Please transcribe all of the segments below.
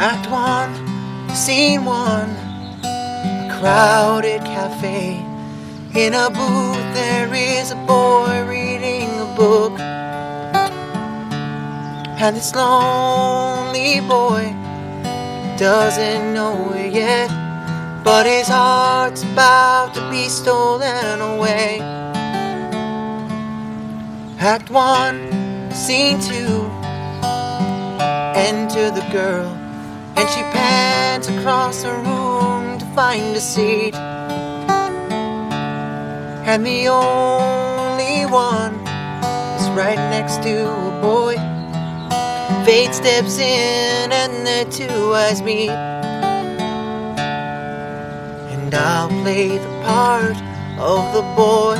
Act one, scene one, a crowded cafe. In a booth, there is a boy reading a book. And this lonely boy doesn't know it yet, but his heart's about to be stolen away. Act one, scene two. Enter the girl, and she pants across the room to find a seat. And the only one is right next to a boy. Fate steps in, and the two eyes meet. And I'll play the part of the boy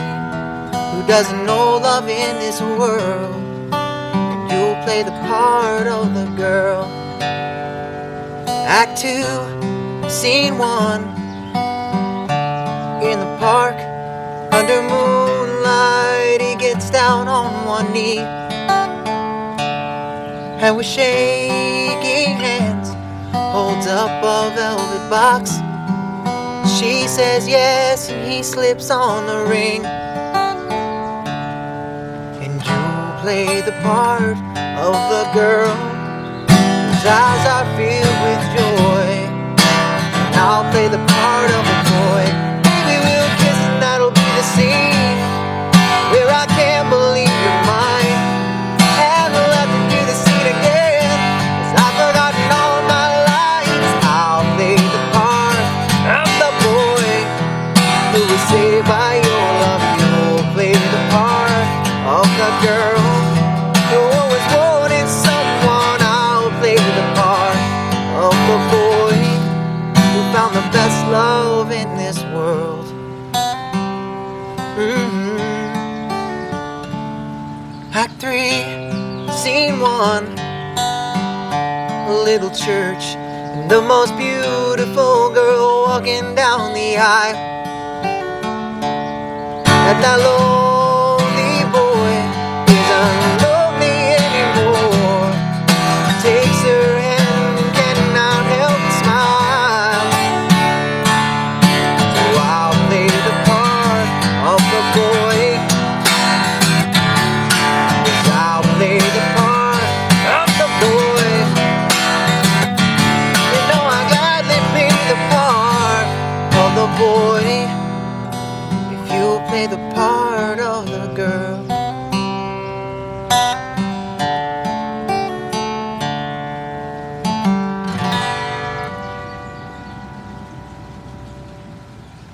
who doesn't know love in this world. And you'll play the part of the girl. Act two, scene one. In the park, under moonlight, he gets down on one knee. And with shaking hands, holds up a velvet box. She says yes, and he slips on the ring. And you play the part of the girl whose eyes are filled joy. And I'll play the part of the boy. Maybe we'll kiss, and that'll be the scene where I can't believe you're mine. And we'll have to do the scene again. Cause I've forgotten all my lines. I'll play the part of the boy who was saved by your love. You'll play the part of the girl the best love in this world. Mhm. Act three, scene one. A little church, and the most beautiful girl walking down the aisle. And that lonely